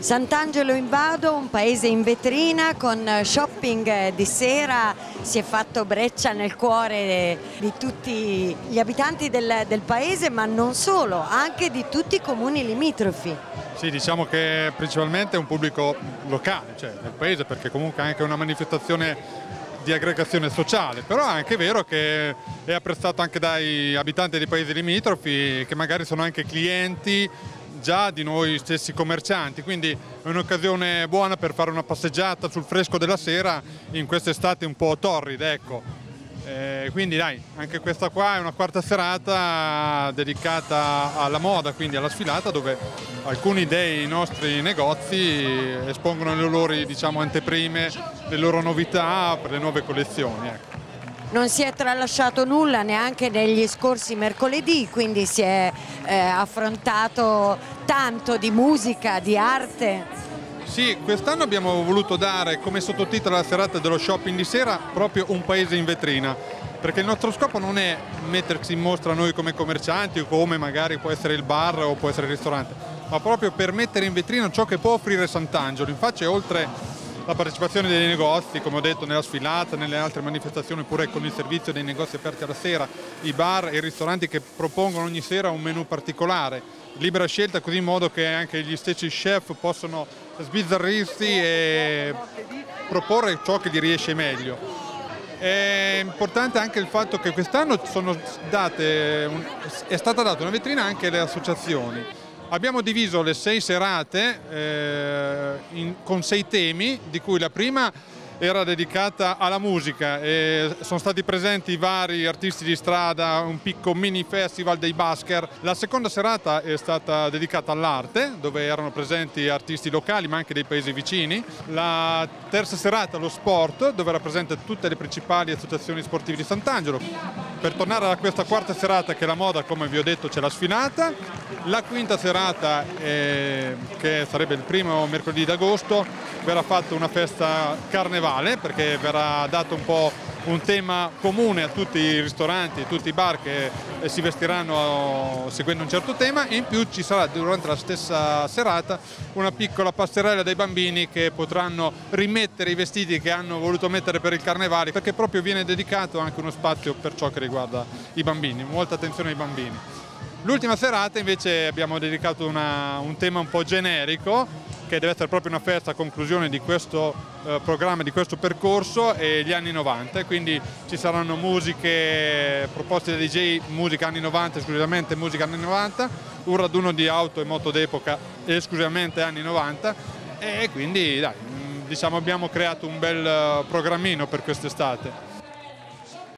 Sant'Angelo in Vado, un paese in vetrina con shopping di sera, si è fatto breccia nel cuore di tutti gli abitanti del, del paese ma non solo, anche di tutti i comuni limitrofi. Sì, diciamo che principalmente è un pubblico locale, cioè del paese, perché comunque è anche una manifestazione di aggregazione sociale, però è anche vero che è apprezzato anche dai abitanti dei paesi limitrofi che magari sono anche clienti già di noi stessi commercianti, quindi è un'occasione buona per fare una passeggiata sul fresco della sera in quest'estate un po' torrida. Ecco. Eh, quindi dai, anche questa qua è una quarta serata dedicata alla moda, quindi alla sfilata, dove alcuni dei nostri negozi espongono le loro diciamo, anteprime, le loro novità per le nuove collezioni. Ecco non si è tralasciato nulla neanche negli scorsi mercoledì, quindi si è eh, affrontato tanto di musica, di arte. Sì, quest'anno abbiamo voluto dare come sottotitolo alla serata dello shopping di sera proprio un paese in vetrina, perché il nostro scopo non è metterci in mostra noi come commercianti o come magari può essere il bar o può essere il ristorante, ma proprio per mettere in vetrina ciò che può offrire Sant'Angelo. Infatti oltre la partecipazione dei negozi, come ho detto, nella sfilata, nelle altre manifestazioni, oppure con il servizio dei negozi aperti alla sera, i bar e i ristoranti che propongono ogni sera un menù particolare, libera scelta così in modo che anche gli stessi chef possono sbizzarrirsi e proporre ciò che gli riesce meglio. È importante anche il fatto che quest'anno è stata data una vetrina anche alle associazioni Abbiamo diviso le sei serate eh, in, con sei temi, di cui la prima era dedicata alla musica e sono stati presenti vari artisti di strada, un piccolo mini festival dei Basker. La seconda serata è stata dedicata all'arte, dove erano presenti artisti locali ma anche dei paesi vicini. La terza serata allo sport, dove era presente tutte le principali associazioni sportive di Sant'Angelo. Per tornare a questa quarta serata che la moda, come vi ho detto, c'è la sfilata. La quinta serata, eh, che sarebbe il primo mercoledì d'agosto, verrà fatta una festa carnevale carnevale perché verrà dato un po' un tema comune a tutti i ristoranti, tutti i bar che si vestiranno seguendo un certo tema e in più ci sarà durante la stessa serata una piccola passerella dei bambini che potranno rimettere i vestiti che hanno voluto mettere per il carnevale perché proprio viene dedicato anche uno spazio per ciò che riguarda i bambini, molta attenzione ai bambini. L'ultima serata invece abbiamo dedicato una, un tema un po' generico che deve essere proprio una festa a conclusione di questo eh, programma, di questo percorso e gli anni 90, quindi ci saranno musiche proposte dai DJ, musica anni 90, esclusivamente musica anni 90, un raduno di auto e moto d'epoca esclusivamente anni 90 e quindi dai, diciamo abbiamo creato un bel eh, programmino per quest'estate.